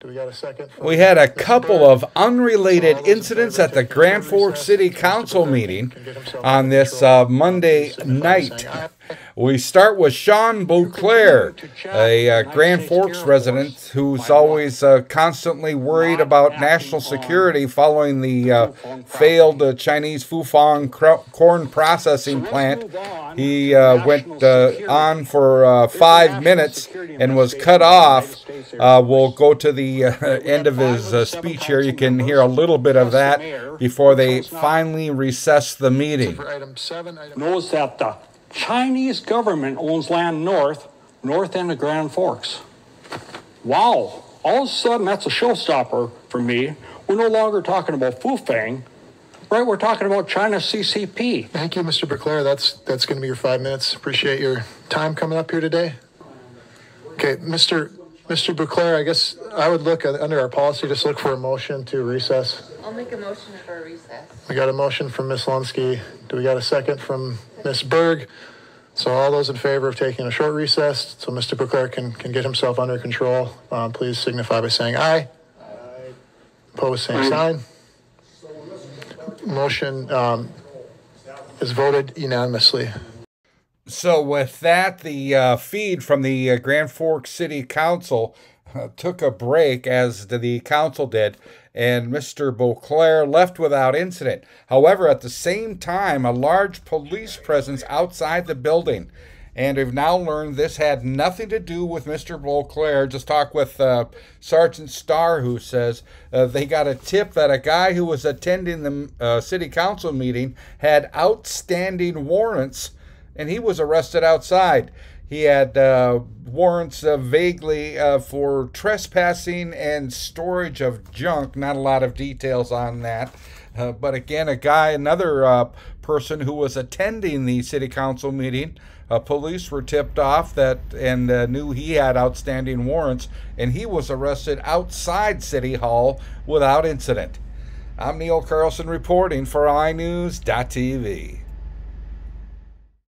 Do we got a second? We had a couple of unrelated incidents at the Grand Forks City Council meeting on this uh, Monday night. We start with Sean Beauclair, a uh, Grand Forks resident who's always uh, constantly worried about national security following the uh, failed uh, Chinese Fufeng corn processing plant. He uh, went uh, on for five minutes and was cut off. we'll go to the end of his speech here. You can hear a little bit of that before they finally recess the meeting. Knows that the Chinese government owns land north, north end of Grand Forks. Wow, all of a sudden that's a showstopper for me. We're no longer talking about Fufeng, right? We're talking about China CCP. Thank you, Mr. Beauclair. That's that's going to be your five minutes. Appreciate your time coming up here today. Okay, Mr. Mr. Beauclair, I guess I would look at, under our policy, just look for a motion to recess. I'll make a motion for a recess. We got a motion from Ms. Lunsky. Do we got a second from Ms. Berg? So all those in favor of taking a short recess, so Mr. Beauclair can, can get himself under control, uh, please signify by saying aye. Aye. Opposed, same sign. Motion um, is voted unanimously. So, with that, the uh, feed from the uh, Grand Forks City Council took a break, as the council did, and Mr. Beauclair left without incident. However, at the same time, a large police presence outside the building. And we've now learned this had nothing to do with Mr. Beauclair. Just talk with uh, Sergeant Starr, who says uh, they got a tip that a guy who was attending the uh, city council meeting had outstanding warrants and he was arrested outside. He had uh, warrants uh, vaguely uh, for trespassing and storage of junk. Not a lot of details on that. Uh, but again, a guy, another uh, person who was attending the city council meeting, uh, police were tipped off that and knew he had outstanding warrants, and he was arrested outside City Hall without incident. I'm Neil Carlson reporting for iNewZ.TV.